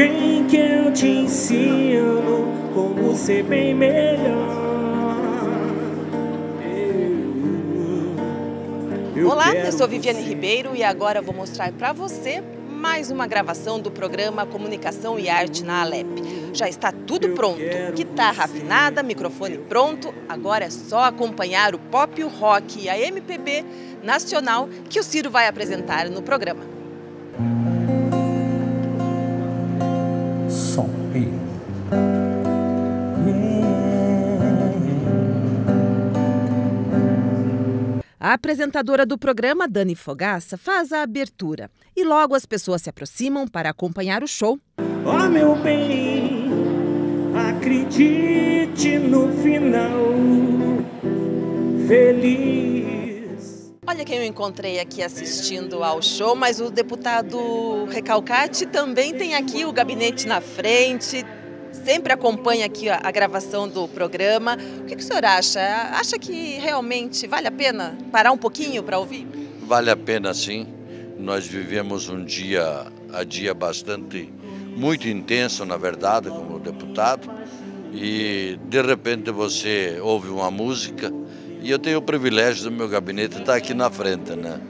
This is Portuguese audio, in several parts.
Vem que eu te ensino como ser bem melhor. Eu, eu Olá, eu sou Viviane Ribeiro e agora vou mostrar para você mais uma gravação do programa Comunicação e Arte na Alep. Já está tudo pronto, guitarra afinada, microfone pronto, agora é só acompanhar o pop, o rock e a MPB nacional que o Ciro vai apresentar no programa. A apresentadora do programa, Dani Fogaça, faz a abertura e logo as pessoas se aproximam para acompanhar o show. Ó oh, meu bem, acredite no final feliz. Olha quem eu encontrei aqui assistindo ao show, mas o deputado Recalcate também tem aqui o gabinete na frente, sempre acompanha aqui a, a, gravação do programa. O que, que o senhor acha? Acha que realmente vale a pena parar um pouquinho para ouvir? Vale a pena sim. Nós vivemos um dia a dia bastante, muito intenso, na verdade, como deputado, e de repente você ouve uma música e eu tenho o privilégio do meu gabinete estar aqui na frente, né?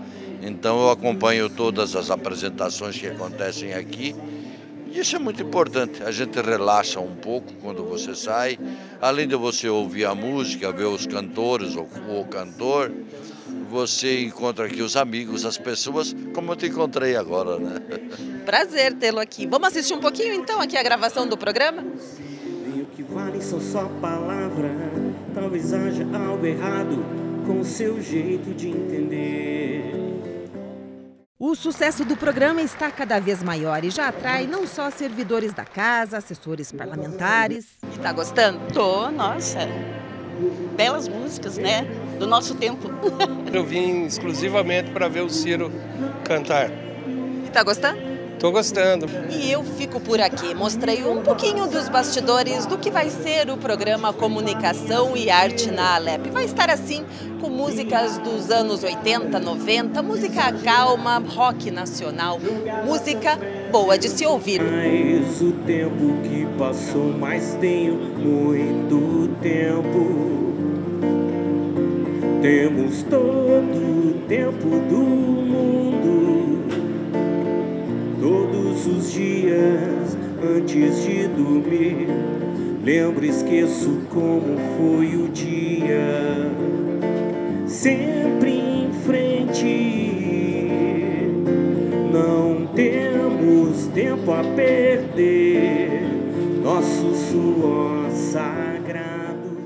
Então eu acompanho todas as apresentações que acontecem aqui isso é muito importante, a gente relaxa um pouco quando você sai, além de você ouvir a música, ver os cantores ou o cantor, você encontra aqui os amigos, as pessoas, como eu te encontrei agora, né? Prazer tê-lo aqui. Vamos assistir um pouquinho então aqui a gravação do programa? E o que vale são só palavras, talvez haja algo errado com o seu jeito de entender. O sucesso do programa está cada vez maior e já atrai não só servidores da casa, assessores parlamentares. Está gostando? Tô, nossa. Belas músicas, né? Do nosso tempo. Eu vim exclusivamente para ver o Ciro cantar. E está gostando? Estou gostando. E eu fico por aqui. Mostrei um pouquinho dos bastidores do que vai ser o programa Comunicação e Arte na Alep. Vai estar assim, com músicas dos anos 80, 90, música calma, rock nacional, música boa de se ouvir. Mais o tempo que passou, mais tenho muito tempo. Temos todo o tempo do todos os dias antes de dormir. Lembro, esqueço como foi o dia. Sempre em frente, não temos tempo a perder. Nosso suor sagrado.